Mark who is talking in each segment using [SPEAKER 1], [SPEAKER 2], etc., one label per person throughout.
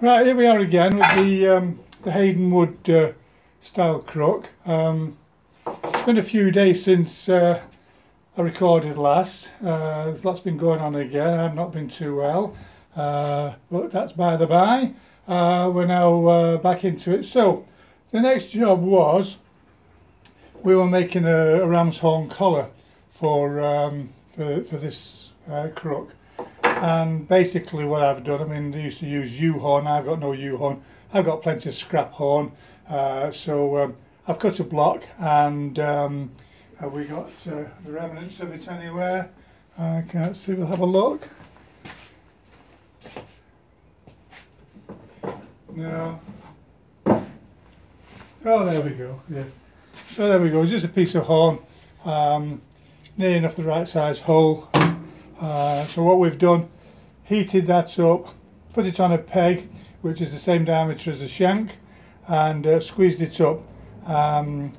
[SPEAKER 1] Right, here we are again with the um, the Hayden Wood uh, style crook. Um, it's been a few days since uh, I recorded last. Uh, lots been going on again. I've not been too well, uh, but that's by the by. Uh, we're now uh, back into it. So the next job was we were making a, a ram's horn collar for um, for, for this crook and basically what I've done, I mean they used to use ewe-horn, I've got no ewe-horn, I've got plenty of scrap horn, uh, so um, I've cut a block and um, have we got uh, the remnants of it anywhere? I can't see, we'll have a look. No. Oh, there we go, yeah. So there we go, just a piece of horn, um, near enough the right size hole. Uh, so what we've done, heated that up, put it on a peg, which is the same diameter as a shank, and uh, squeezed it up. Um,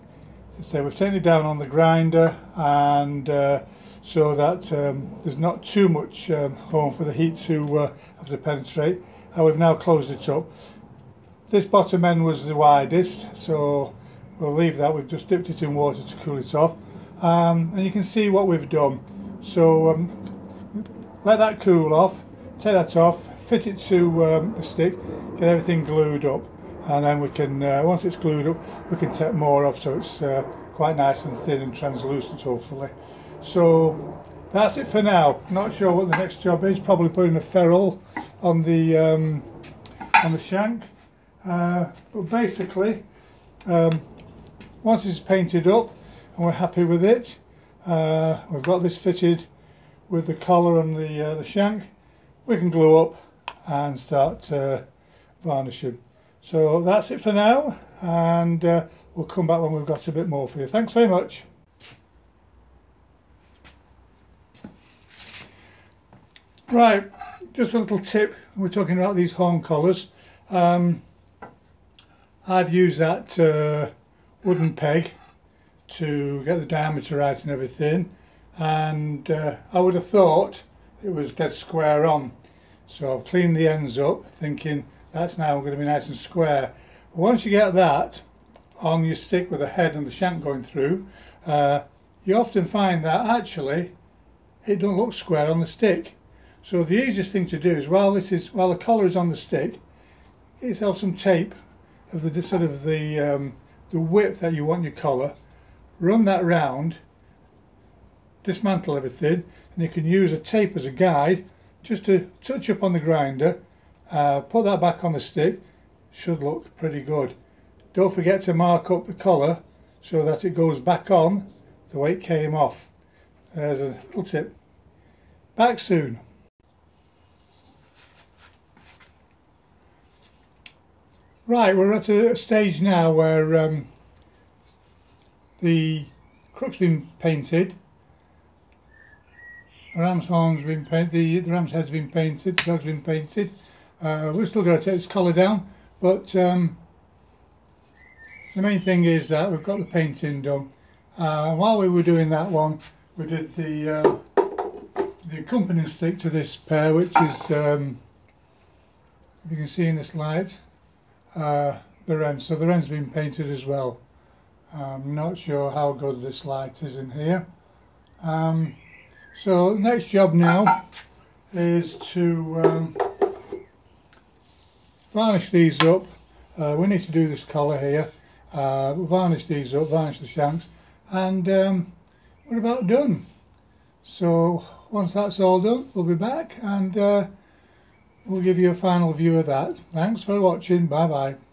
[SPEAKER 1] so we've taken it down on the grinder, and uh, so that um, there's not too much um, home for the heat to uh, have to penetrate. And we've now closed it up. This bottom end was the widest, so we'll leave that. We've just dipped it in water to cool it off. Um, and you can see what we've done. So um, let that cool off, take that off, fit it to um, the stick, get everything glued up and then we can, uh, once it's glued up, we can take more off so it's uh, quite nice and thin and translucent hopefully. So that's it for now. Not sure what the next job is, probably putting a ferrule on the, um, on the shank. Uh, but basically, um, once it's painted up and we're happy with it, uh, we've got this fitted with the collar and the, uh, the shank we can glue up and start uh, varnishing. So that's it for now and uh, we'll come back when we've got a bit more for you. Thanks very much. Right, just a little tip. We're talking about these horn collars. Um, I've used that uh, wooden peg to get the diameter right and everything and uh, I would have thought it was dead square on. So I've cleaned the ends up thinking that's now going to be nice and square. But once you get that on your stick with the head and the shank going through uh, you often find that actually it don't look square on the stick. So the easiest thing to do is while this is while the collar is on the stick get yourself some tape of the sort of the um, the width that you want your collar. Run that round dismantle everything and you can use a tape as a guide just to touch up on the grinder uh, put that back on the stick should look pretty good. Don't forget to mark up the collar so that it goes back on the way it came off. There's a little tip. Back soon. Right we're at a stage now where um, the crook's been painted the ram's horn's been painted, the, the ram's head's been painted, the dog's been painted. Uh, we're still going to take this collar down, but um, the main thing is that we've got the painting done. Uh, while we were doing that one, we did the uh, the accompanying stick to this pair, which is, um, if you can see in this light, uh, the wren. So the wren's been painted as well. I'm not sure how good this light is in here. Um, so next job now is to um, varnish these up. Uh, we need to do this collar here. Uh, varnish these up, varnish the shanks, and um, we're about done. So once that's all done, we'll be back and uh, we'll give you a final view of that. Thanks for watching. Bye bye.